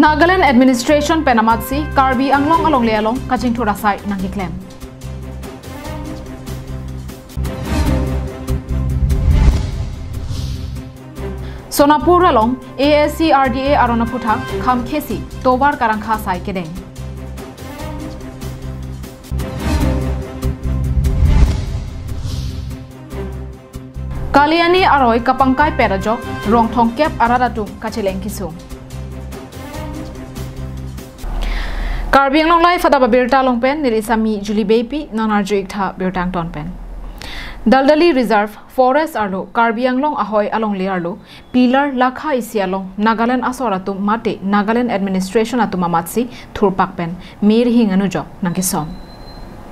Nagaland Administration Penamatsi Karbi Anglong Along Lealong Kajing Thurasai Nangi Klem. Sonapur Along ASC RDA Arona Putha Kham Khesi Tobar Karangkha Sai Kedeng. Kaliani Aroi Kapangkai Perajo Rong Thong Kep Aradatu Kacheleng Kisung. Karbi ang long lai fada ba birta long pen niri sami Julie Baby nanar jo ikta birtang ton pen. Daldali Reserve Forest arlo Karbi ang long ahoy along le arlo Pilar Lakha isi along Nagaland asora tu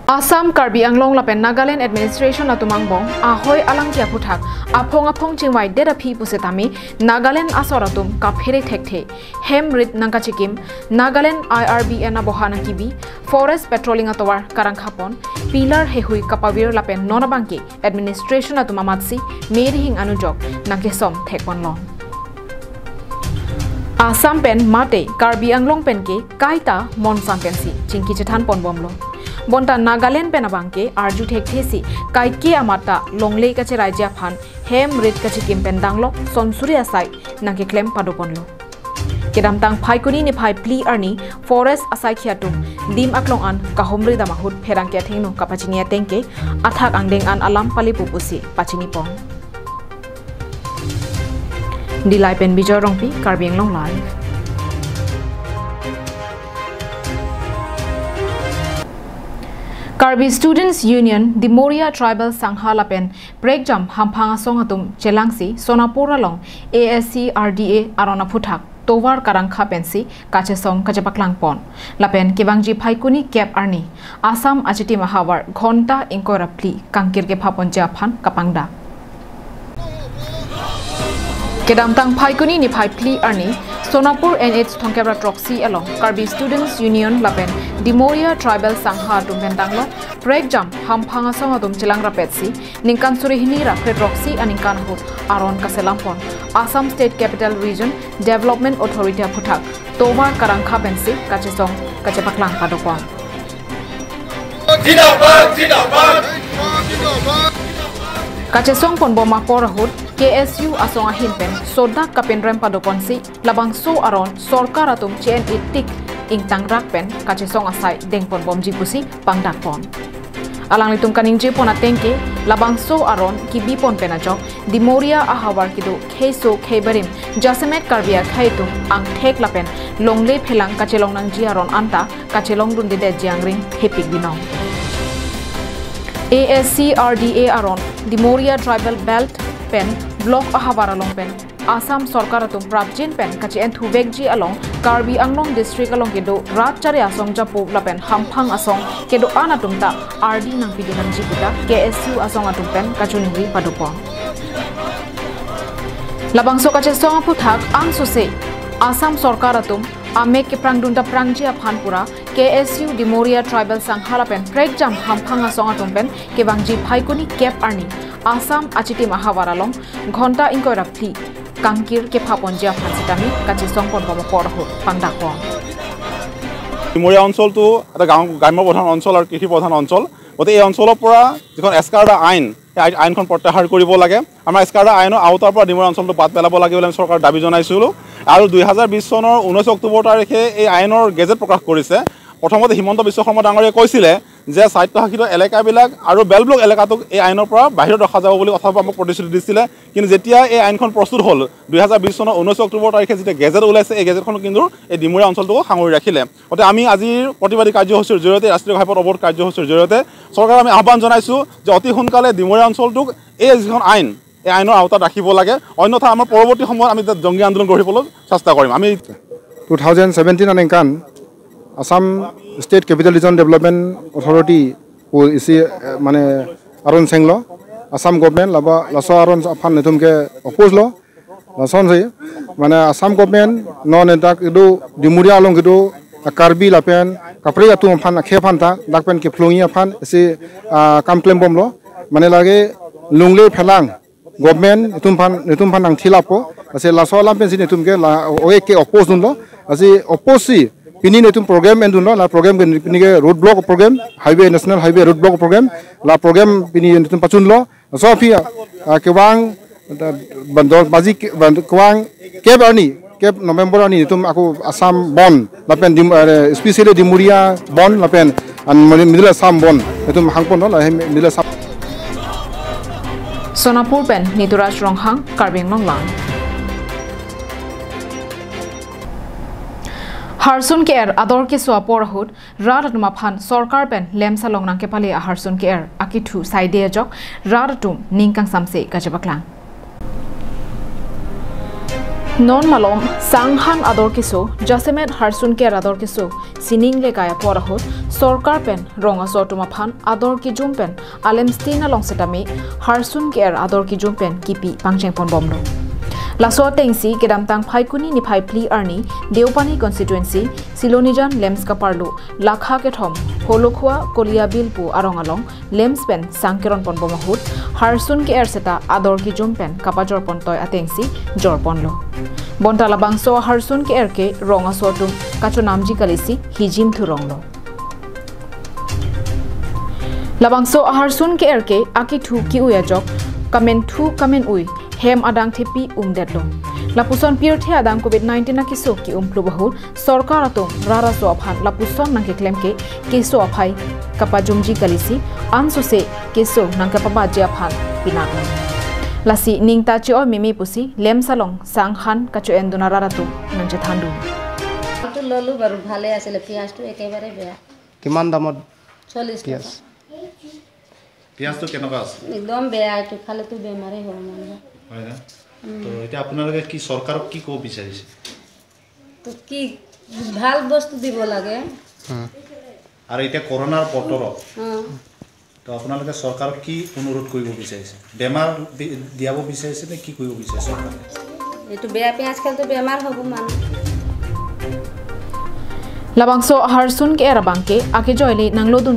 Assam Karbi Anglong lapen Nagaland Administration atumang bong ahoy alang kia puthak aphong aphong chingwai dera phi pusetami Nagaland asoratum kaphere thekte hemrit nangkachikim Nagaland IRB ena bohana kibi forest patrolling atowar karang khapon pilar hehui kapavir lapen nonabangki administration atumamatsi merihing anujok nangkesom thekpon long Assam pen mate Karbi Anglong pen ke kaita monsam pensi chingki chethan pon bomlo বন্তা নাগালেন পেনা বাংকে আর জু ঠেক থেসি কাইকে আমাতা লংলেই কাছে রাইজিয়া ফান হেম রেত কাছে কেম্পেন দাংল সনসুরি আসাই নাকে ক্লেম পাদুপনল কেদামতাং ফাইকুনি নে ফাই প্লি আর্নি ফরেস্ট আসাই খিয়াটু দিম আকলং আন কাহমরি দামাহুত ফেরাং কেয়া থেং কাপাচিনিয়া তেংকে আথাক আংদেং আন আলাম পালি পুপুসি পাচিনি পং। দিলাই পেন Bijoy Rongpi কার্বিং long live Karbi Students Union, the Moria Tribal Sangha Lapen, Break Jump, Hampanga Songatum, Chelangsi, Sonapura Long, ASC RDA, Arona Putak, Tovar Karangkha Pensi, Kachesong, Kachapaklang Pon, Lapen, Kivangji Paikuni, Kep Arni, Assam Achiti Mahawar, Ghonta Inkora Pli, Kankirke Papon Japan, Kapangda. Kedamtang Paikuni ni Pai Pli Arni, Sonapur NH Thongkebra Troxy along Karbi Students Union Lapen Dimoria Tribal Sangha Dumpentanglo Break Jump Hampanga Song Adum Chilangra Petsi Ninkan Surihini Rapid Roxy and Ninkan Hut Aron Kaselampon Assam State Capital Region Development Authority Putak Tomar Karangkha Pensi Kachesong Kachepaklang Padokwan Zindabad Zindabad Kachesong pon boma porahut KSU asong ahin pen sodak kapin rem padopon si labang so aron sorkar atum chen itik ing tangrak pen kachesong asai deng pon bom jipusi pangdak pon. Alang litung kaning jipon atengke labang so aron kibi pon penajok di moria ahawar kido keso keberim jasemet karbia khaitum ang thek lapen longle phelang kachelong nang ji aron anta kachelong dun de jiangring hepik binong. ASCRDA aron the Moria Tribal Belt pen blok ahawara long pen Assam Sarkar atum prapjin pen kachi en thubekji along Karbi Anglong district along kedo rat chare asong japo lapen hamphang asong kedo anatum ta RD nang pidi nang jipita KSU asong atum pen kachuningri padupo Labang so kache song apu thak ang so se Assam Sarkar atum ame ke prangdunta prangji aphanpura KSU Dimoria Tribal Sanghalapen Prek Jam Hamphanga Song atumpen kebangji phaikuni Kep Arni Assam আচিতি মাহাবাৰালং ঘণ্টা ইংকয়ৰা ফ্লি কাংকিৰ কেফা পঞ্জিয়া ফাঁচিতামি কাছি সংপন বম পৰহ পাংডাক ডিমৰীয়া অঞ্চলটো এটা গাঁও গ্ৰাম্য প্ৰধান অঞ্চল আৰু কৃষি প্ৰধান অঞ্চল। গতিকে এই অঞ্চলৰ পৰা যিখন এছকাৰ্ডা আইন সেই আইনখন প্ৰত্যাহাৰ কৰিব লাগে। আমাৰ এছকাৰ্ডা আইনৰ আওতাৰ পৰা ডিমৰীয়া অঞ্চলটো বাদ পেলাব লাগে বুলি আমি চৰকাৰক দাবী জনাইছিলোঁ। আৰু দুহেজাৰ বিছ চনৰ ঊনৈছ অক্টোবৰ তাৰিখে এই আইনৰ গেজেট প্ৰকাশ কৰিছে। প্ৰথমতে হিমন্ত বিশ্ব শৰ্মা ডাঙৰীয়াই কৈছিলে যে স্বায়ত্তশাসিত এলেকাবিলাক আৰু বেল ব্লক এলেকাটোক এই আইনৰ পৰা বাহিৰত ৰখা যাব বুলি কথাবোৰ আমাক প্ৰতিশ্ৰুতি দিছিলে। কিন্তু যেতিয়া এই আইনখন প্ৰস্তুত হ'ল দুহেজাৰ বিছ চনৰ ঊনৈছ অক্টোবৰ তাৰিখে যেতিয়া গেজেট ওলাইছে এই গেজেটখন কিন্তু এই ডিমৰীয়া অঞ্চলটোকো সাঙুৰি ৰাখিলে। গতিকে আমি আজিৰ প্ৰতিবাদী কাৰ্যসূচীৰ জৰিয়তে ৰাষ্ট্ৰীয় ঘাইপথ অৱৰোধ কাৰ্যসূচীৰ জৰিয়তে চৰকাৰক আমি আহ্বান জনাইছোঁ যে অতি সোনকালে ডিমৰীয়া অঞ্চলটোক এই যিখন আইন এই আইনৰ আওতাত ৰাখিব লাগে। অন্যথা আমাৰ পৰৱৰ্তী সময়ত আমি জংগী আন্দোলন গঢ়িবলৈ চেষ্টা কৰিম। আমি two thousand seventeen আনেকান Assam state capital region development authority EC মানে আরন সেংলো আসাম গভর্নমেন্ট লাবা লাসো আরন আফান নেতুমকে অপোজ লো লাসন সে মানে আসাম গভর্নমেন্ট ন নেতা কিদু ডিমুরিয়া আলং কিদু কার্বি লাপেন কাপড়ে আতু আফান খে ফানতা ডাকপেন কে ফ্লুঙি আফান এসে কাম ক্লেম বমলো মানে লাগে লুংলে ফেলাং গভর্নমেন্ট নেতুম ফান নেতুম ফান নাং থিলাপো আছে লাসো আলাম পেন সি নেতুমকে ওয়ে কে অপোজ নুনলো আজি পিনি নেতুম প্ৰগ্ৰেম এন্দুন লা programme পিনিকে road block programme highway national highway road block programme লা প্ৰগ্ৰেম পিনি নেতুম পাচুন ল সফি কেৱাং বাজি কেৱাং কেব আনি কেব নৱেম্বৰ আনি নেতুম আকৌ আছাম বন লাপেন স্পেচিয়েলি ডিমুৰীয়া বন লাপেন মিডিল আছাম বন নেতুম হাংপন ল মিডিল আছাম সোনাপুর পেন নিতুরাজ রংহাং কার্বিং লংলাং হারসুন কেয়ার আদর কে সোয়া পরহুত রাত ফান সরকার পেন লেমসা লংনাং কে পালে হারসুন কেয়ার আকিঠু সাইডে জক রাত টুম নিংকাং সামসে গাজবাকলাং নন মালম সাংহান আদর কিসো জাসেমেট হারসুন কেয়ার আদর কিসো সিনিং লে গায়া পরহুত সরকার পেন রঙা সটুমা ফান আদর কি জুম পেন আলেম স্টিনা লংসেটামি হারসুন কেয়ার আদর কি জুম পেন কিপি পাংচেং পন বমলো লাসো টেংসি কেদাম তাং ফাইকুনি নি ফাই প্লি আর্নি দেওপানি কনস্টিটুয়েন্সি সিলোনিজান লেমস কাপারলু লাখা কেথম হলুখুয়া কলিয়া বিলপু আরঙালং লেমস পেন সাংকেরন পন বমহুত হারসুন কে এরসেতা আদর কি জুম পেন কাপাজর পন তয় আতেংসি জর পনলো বন্টালা বাংসো হারসুন কে এরকে রঙা সটুম কাচো নামজি কালিসি হিজিম থু রংলো labangso aharsun ke erke aki thu ki uya jok kamen thu kamen ui হেম আদাং থেপি উম দেদলো লাপুসন পিরথে আদাং কোভিড নাইন্টিন না কিসো কি উমপ্লু বহুর সরকার আতম রারা সো আফান লাপুসন নাংকে ক্লেম কে কেসো আফাই কাপা জুমজি কালিসি আনসোসে কেসো নাংকে পাবা জে আফান পিনাক লাসি নিংতা চি ও মিমি পুসি লেম সালং সাং খান কাচো এন্দুনা রারা তো নঞ্জে থান্ডু তো ললো বাৰু ভালে আছিলে পিঁয়াজটো একেবাৰে বেয়া কিমান দামত চল্লিছ পিঁয়াজ পিঁয়াজটো কেনেকুৱা আছে একদম বেয়া এইটো খালেতো বেমাৰেই হ'ব মানুহ হয় না? তো এতিয়া আপোনালোকে কি চৰকাৰক কি ক'ব বিচাৰিছে? তো কি ভাল বস্তু দিব লাগে? আৰু এতিয়া কৰোণাৰ বতৰত অঁ তো আপোনালোকে চৰকাৰক কি অনুৰোধ কৰিব বিচাৰিছে? বেমাৰ দি- দিয়াব বিচাৰিছে নে কি কৰিব বিচাৰিছে এইটো বেয়া পিঁয়াজ খালেতো বেমাৰ হ'ব মানুহ। labangso harsun ke erabang ke ake joile nanglo dun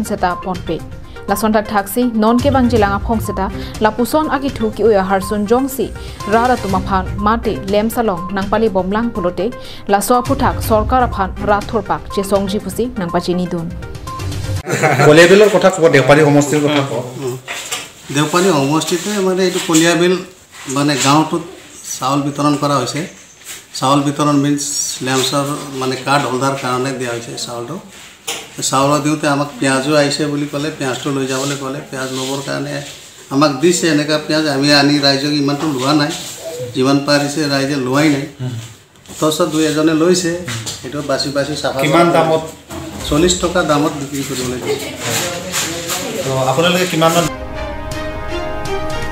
seta ponpe lason tak thaksi non ke bang jilanga phong seta lapuson ake thu ki uya harsun jongsi rara tuma phan mate lem salong nangpali bomlang pulote laso phuthak sarkar phan rathor pak che songji pusi nangpachi ni dun কলিয়াবিলৰ কথা ক'ব দেওপাৰী সমষ্টিৰ কথা কওক দেওপানী সমষ্টিতে মানে এইটো কলিয়াবিল মানে গাঁওটোত চাউল বিতৰণ কৰা হৈছে চাউল বিতৰণ মিনছ লেমছৰ মানে কাৰ্ড হোল্ডাৰ কাৰণে দিয়া হৈছে চাউলটো চাউল দিওঁতে আমাক পিঁয়াজো আহিছে বুলি ক'লে পিঁয়াজটো লৈ যাবলৈ ক'লে। পিঁয়াজ ল'বৰ কাৰণে আমাক দিছে এনেকুৱা পিঁয়াজ আমি আনি ৰাইজক ইমানটো লোৱা নাই। যিমান পাৰিছে ৰাইজে লোৱাই নাই। অথচ দুই এজনে লৈছে সেইটো বাচি বাচি চাফা কিমান দামত? চল্লিছ টকা দামত বিক্ৰী কৰিবলৈ দিছে আপোনালোকে কিমানমান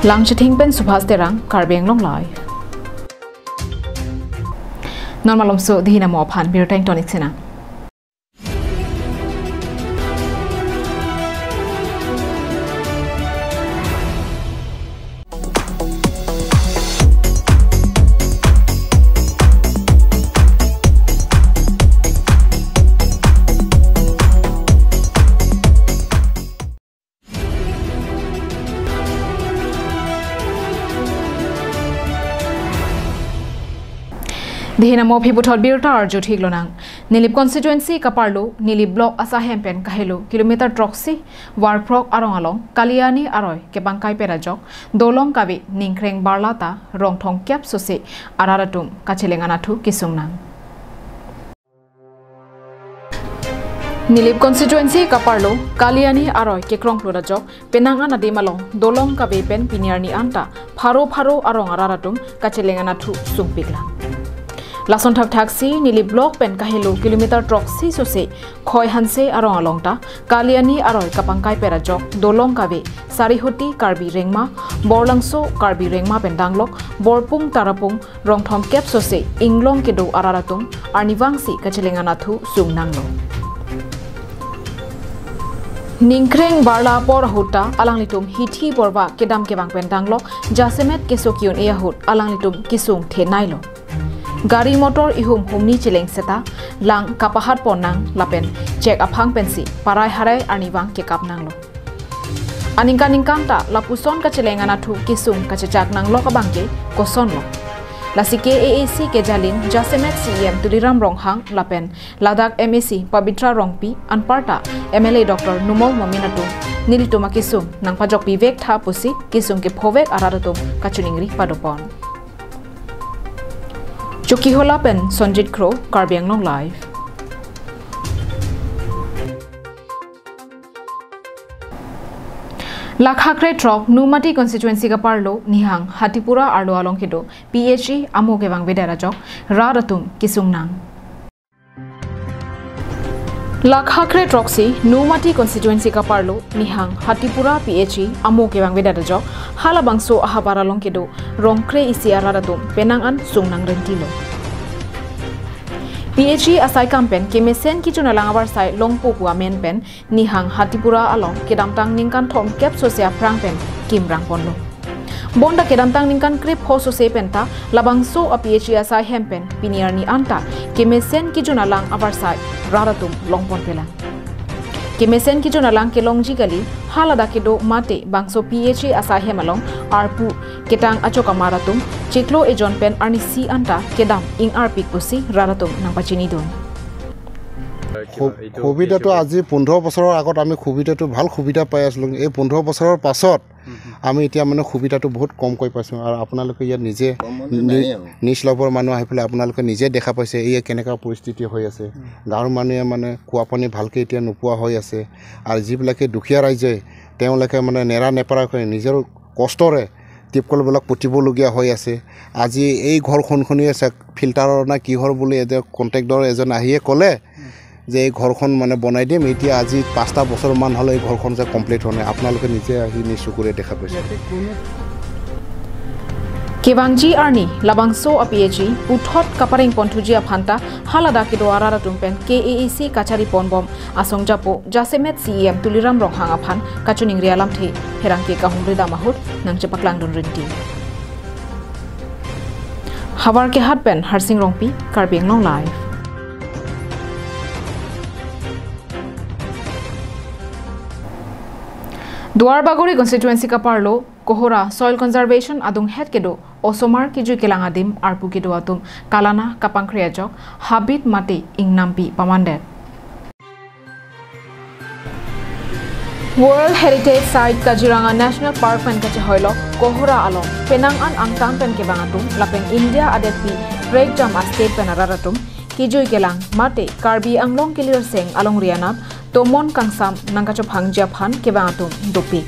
lang chithing pen subhas terang karbeng long lai normalom so dihina ধীনাম অভিভূত বীরতা আর জুঠি গ্লোনাং নীলিপ কনস্টিটুয়েন্সি কাপারলো নীলিপ ব্লক আসা হেম্পেন কাহিলো কিলোমিটার ট্রক্সি ওয়ারফ্রক আরং আলং কালিয়ানি আরয় কেবাংকাই পেরাজক দোলং কাবি নিংখ্রেং বারলাতা রং ঠং ক্যাপ সুসি আরাটুম কাছিলেঙানাথু কিসুংনাং নীলিপ কনস্টিটুয়েন্সি কাপারলো কালিয়ানি আরয় কেক্রং প্লুরাজক পেনাঙা নাদিমালং দোলং কাবি পেন পিনিয়ারনি আন্তা ফারো ফারো আরং আরাটুম কাছিলেঙানাথু সুংপিগলাং লাচন থাক থাকছি নীলি ব্লক পেন কাহিলো কিলোমিটার ট্রক্সি সসে খয় হানসে আরং আলংটা কালিয়ানি আরয় কাপাংকাই পেরাজক দলং কাবে সারিহতি কার্বি রেংমা বরলাংসো কার্বি রেংমা পেন ডাংলক বরপুং তারাপুং রংথম কেপ সসে ইংলং কেদো আরারাতুং আর নিবাংসি কাচেলেঙ্গা নাথু সুং নাংলো নিংক্রেং gari motor ihum humni chileng seta lang kapahar pon nang lapen chek aphang pensi parai harai ani wang ke kap nang lo aningka ningkang ta lapuson ka chileng ana thu kisung ka chechak nang lo ka bang ke koson lo লাসিকে AAC কেজালিন জাসেমেট CM Tuliram Ronghang লাপেন লাদাখ MAC Pabitra Rongpi আনপার্টা MLA doctor Numal মমিনাটু নীলিটুমা কিসুম নাংপাজক বিবেক থা পুসি কিসুমকে ফোবেক আরারতুম কাচুনিংরি পাদপন Hola Pen Sonjit Kro Karbiang Long Live. Constituency কাপাৰলো নিহাং হাতীপুৰা আৰু আলংকিত পি এইচ ই আমুক এবাং বেদাৰাজক ৰা ৰাতুম কিচুং নাং লাখাখৰে ট্ৰকচি নুমাটি কনষ্টিটুৱেঞ্চি কাপাৰলো নিহাং হাতীপুৰা পি এইচ ই আমুক এবাং বেদাৰাজক হালাবাংছো আহাবাৰ আলংকিত ৰংক্ৰে ইচিয়া ৰা ৰাতুম পেনাং আন চুং নাং ৰেণ্টিলো PHE asai kampen ke mesen ki chuna langabar sai longpo bua men pen ni hang hatipura along kedam tang ningkan thom kep sosia prang pen kim rang ponlo bonda kedam tang ningkan krip ho so se pen ta labang so a PHE asai hempen piniar ni anta ke mesen ki chuna lang abar sai raratum longpon pela Kimesen ki jona lang kelong jigali halada ke do mate bangso PHA asa hemalong arpu ketang achoka maratum chiklo e jon pen arni si anta kedam ing arpik pusi raratum nang pachini don সুবিধাটো আজি পোন্ধৰ বছৰৰ আগত আমি সুবিধাটো ভাল সুবিধা পাই আছিলোঁ এই পোন্ধৰ বছৰৰ পাছত আমি এতিয়া মানে সুবিধাটো বহুত কমকৈ পাইছোঁ আৰু আপোনালোকে ইয়াত নিজে নিজ লগৰ মানুহ আহি পেলাই আপোনালোকে নিজে দেখা পাইছে এই কেনেকুৱা পৰিস্থিতি হৈ আছে। গাঁৱৰ মানুহে মানে খোৱা পানী ভালকৈ এতিয়া নোপোৱা হৈ আছে আৰু যিবিলাকে দুখীয়া ৰাইজে তেওঁলোকে মানে নেৰা নেপেৰাকৈ নিজৰ কষ্টৰে টিপকলবিলাক পুতিবলগীয়া হৈ আছে। আজি এই ঘৰখন শুনি আছে ফিল্টাৰৰ নে কিহৰ বুলি এতিয়া কণ্টেক্টৰ এজন আহিয়ে ক'লে যে এই ঘৰখন মানে বনাই দিম এতিয়া আজি পাঁচটা বছৰমান হ'লে এই ঘৰখন যে কমপ্লিট হোৱা নাই। আপোনালোকে নিজে আহি নিজ চকুৰে দেখা পাইছে। কেবাংজি আৰ্নি লাবাং চৌ আ পি এ জি উঠত কাপাৰিং পণ্ঠুজীয়া ফান্তা হালাদা কিডো আৰাৰা টুম্পেন কে এ এ চি কাছাৰী পনবম আচং জাপো জাচেমেট চি এম তুলিৰাম ৰংহাং আফান কাচুনিং ৰিয়ালামথে হেৰাং কে কাহুমৃদা মাহুত নাংচে পাকলাংডন ৰেড্ডি হাৱাৰ কে হাত পেন হাৰ্চিং ৰংপি কাৰ্বি এং নং লাইভ দুৱাৰবাগৰি কনষ্টিটুৱেঞ্চি কাপাৰলো কোহৰা ছইল কনজাৰ্ভেশ্যন আদুং হেড কেডো অসমাৰ কিজুই কেলাঙা দিম আৰপু কেডো আতুম কালানা কাপাংখ্ৰিয়াজক হাবিত মাটি ইংনাম্পি World Heritage Site Kajiranga National Park pen kache hoilo kohora along penang an angtang pen ke bangatum lapeng India adet pi break jam a state pen araratum kijui kelang mate karbi anglong kilir seng along rianap tomon kangsam nangkacho phangja phan ke bangatum dopi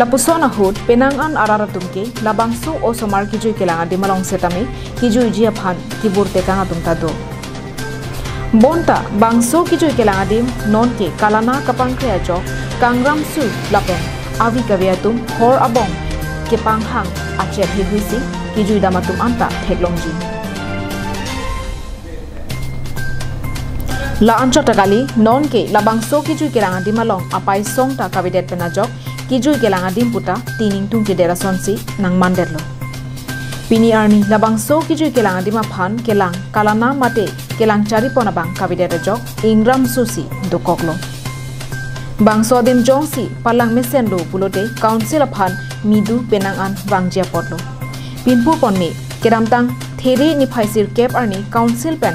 lapusona hut penang an araratum ke labangsu o somar kijui kelang adimalong setami kijui jia phan tibur te kangatum tado bonta bangso kijui kelang adim non ke kalana kapang kriya jok kangram su lapen avi kaviatum hor abong ke panghang achet hi huisi ki jui damatum anta theklongji la ancho takali non ke labangso ki jui kelanga dimalong apai song ta kabidet penajok ki jui kelanga dim puta tining tung ke dera sonsi nang manderlo pini arni labangso ki jui kelanga dima phan kelang kalana mate kelang chari pona bang kabidet jok ingram susi dokoklo bangso dim jongsi palang mesen lo pulote council aphan midu penang an wangjia potlo pinpur ponni keramtang theri ni phaisir cap arni council pen